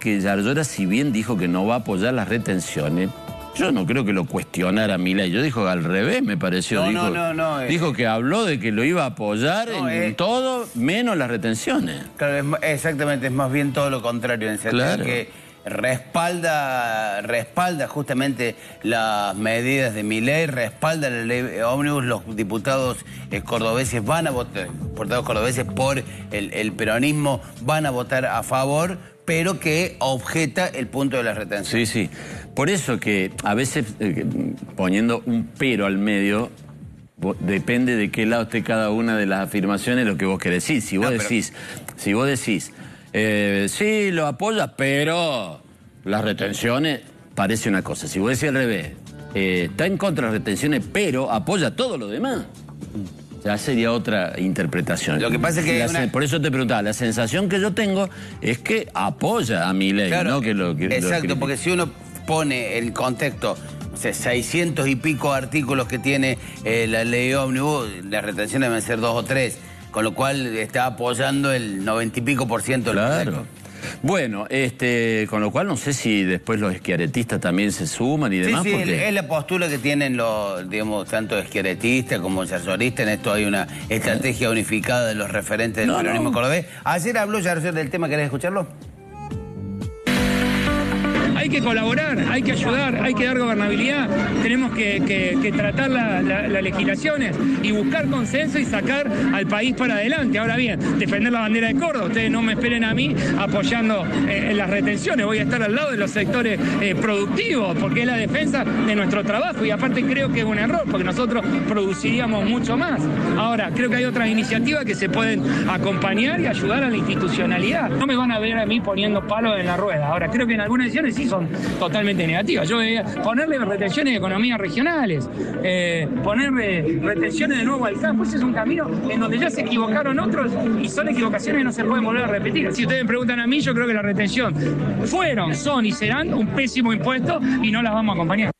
que Yarlora, si bien dijo que no va a apoyar las retenciones, yo no creo que lo cuestionara Milei. Yo dijo al revés, me pareció. No, dijo, no, no, no, eh. dijo que habló de que lo iba a apoyar No, en eh. todo, menos las retenciones. Claro, es exactamente, es más bien todo lo contrario, en Claro. que respalda, respalda justamente las medidas de mi ley, respalda la ley ómnibus, los diputados eh, cordobeses van a votar, diputados cordobeses por el, el peronismo van a votar a favor, pero que objeta el punto de la retención. Sí, sí. Por eso que a veces eh, poniendo un pero al medio, depende de qué lado esté cada una de las afirmaciones lo que vos querés decir. Si vos No, pero- decís, si vos decís, eh, sí, lo apoya, pero las retenciones parece una cosa. Si vos decís al revés, eh, está en contra de las retenciones, pero apoya todo lo demás. Ya sería otra interpretación. Lo que pasa es que La una- Por eso te preguntaba, la sensación que yo tengo es que apoya a mi ley, Claro, no que lo que Exacto, porque si uno pone el contexto, o sea, 600 y pico artículos que tiene eh, la ley ómnibus, las retenciones deben ser dos o tres, con lo cual está apoyando el 90 y pico por ciento del Claro. proyecto. Bueno, este, con lo cual no sé si después los esquiaretistas también se suman y Sí, demás, sí, porque es la postura que tienen los, digamos, tanto esqueretistas como yarzoristas. En esto hay una estrategia unificada de los referentes del No, peronismo no. cordobés. Ayer habló Yarzor del tema, ¿querés escucharlo? Hay que colaborar, hay que ayudar, hay que dar gobernabilidad, tenemos que, tratar la- la- las legislaciones y buscar consenso y sacar al país para adelante. Ahora bien, defender la bandera de Córdoba, ustedes no me esperen a mí apoyando eh, las retenciones, voy a estar al lado de los sectores eh, productivos, porque es la defensa de nuestro trabajo y aparte creo que es un error, porque nosotros produciríamos mucho más. Ahora, creo que hay otras iniciativas que se pueden acompañar y ayudar a la institucionalidad. No me van a ver a mí poniendo palos en la rueda. Ahora, creo que en algunas decisiones sí son totalmente negativas. Yo veía ponerle retenciones de economías regionales, eh, ponerle retenciones de nuevo al campo. Ese es un camino en donde ya se equivocaron otros y son equivocaciones que no se pueden volver a repetir. Si ustedes me preguntan a mí, yo creo que la retención fueron, son y serán un pésimo impuesto y no las vamos a acompañar.